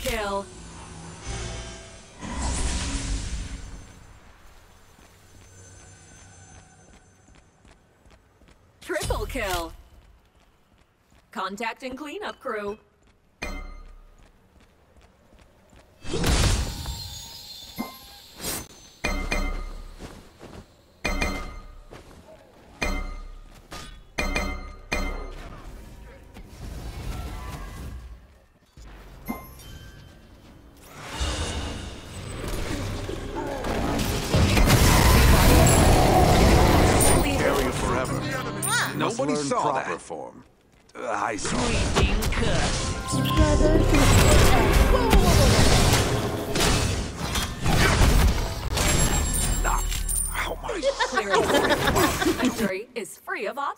kill. Triple kill. Contacting cleanup crew. Nobody Learn saw proper that. form. Uh, I saw. Ah, Ow, my Clearing. Victory is free of obstacles.